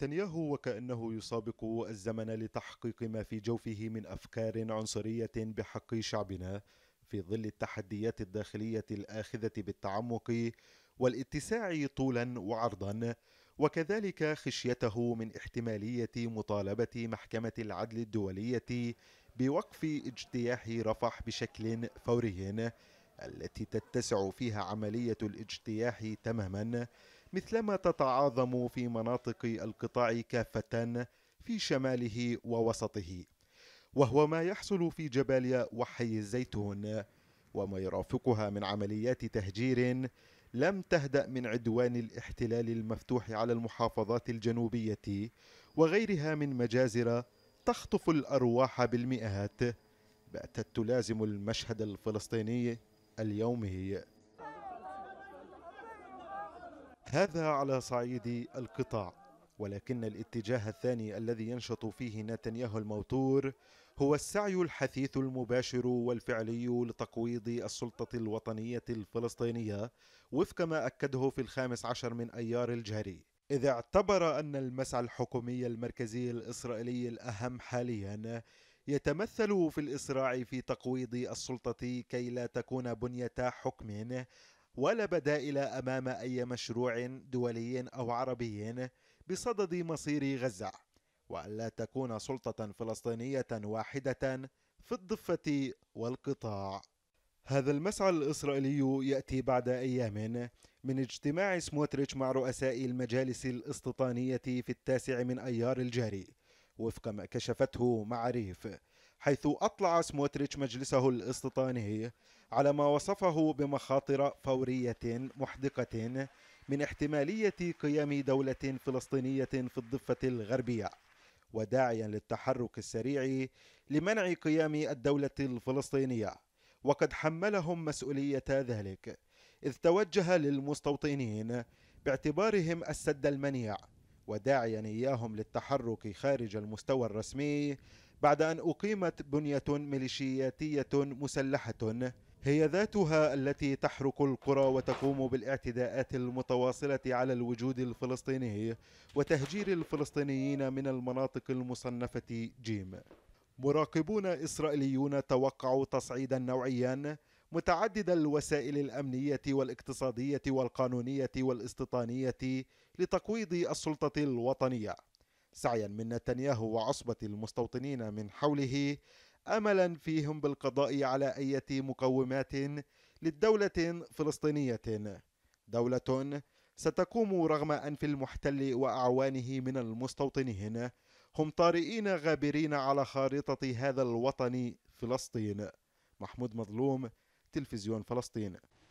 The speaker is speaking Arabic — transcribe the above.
نتنياهو وكأنه يسابق الزمن لتحقيق ما في جوفه من أفكار عنصرية بحق شعبنا في ظل التحديات الداخلية الآخذة بالتعمق والاتساع طولا وعرضا وكذلك خشيته من احتمالية مطالبة محكمة العدل الدولية بوقف اجتياح رفح بشكل فوري التي تتسع فيها عملية الاجتياح تماما مثلما تتعاظم في مناطق القطاع كافة في شماله ووسطه. وهو ما يحصل في جباليا وحي الزيتون وما يرافقها من عمليات تهجير لم تهدأ من عدوان الاحتلال المفتوح على المحافظات الجنوبية وغيرها من مجازر تخطف الأرواح بالمئات. باتت تلازم المشهد الفلسطيني اليومي. هذا على صعيد القطاع. ولكن الاتجاه الثاني الذي ينشط فيه نتنياهو الموتور هو السعي الحثيث المباشر والفعلي لتقويض السلطة الوطنية الفلسطينية وفق ما أكده في الخامس عشر من أيار الجاري. إذ اعتبر أن المسعى الحكومي المركزي الإسرائيلي الأهم حاليا يتمثل في الإسراع في تقويض السلطة كي لا تكون بنية حكم ولا بدائل أمام أي مشروع دولي أو عربي بصدد مصير غزة والا تكون سلطة فلسطينية واحدة في الضفة والقطاع. هذا المسعى الإسرائيلي يأتي بعد أيام من اجتماع سموتريتش مع رؤساء المجالس الاستيطانية في التاسع من أيار الجاري وفق ما كشفته معاريف حيث أطلع سموتريتش مجلسه الاستيطاني على ما وصفه بمخاطر فورية محدقة من احتمالية قيام دولة فلسطينية في الضفة الغربية وداعيا للتحرك السريع لمنع قيام الدولة الفلسطينية. وقد حملهم مسؤولية ذلك إذ توجه للمستوطنين باعتبارهم السد المنيع وداعيا إياهم للتحرك خارج المستوى الرسمي بعد أن أقيمت بنية ميليشياتية مسلحة. هي ذاتها التي تحرق القرى وتقوم بالاعتداءات المتواصلة على الوجود الفلسطيني وتهجير الفلسطينيين من المناطق المصنفة جيم. مراقبون إسرائيليون توقعوا تصعيدا نوعيا متعدد الوسائل الأمنية والاقتصادية والقانونية والاستيطانية لتقويض السلطة الوطنية. سعيا من نتنياهو وعصبة المستوطنين من حوله املا فيهم بالقضاء على اية مقومات للدولة فلسطينية دولة ستقوم رغم أنف المحتل وأعوانه من المستوطنين هم طارئين غابرين على خارطة هذا الوطن فلسطين. محمود مظلوم تلفزيون فلسطين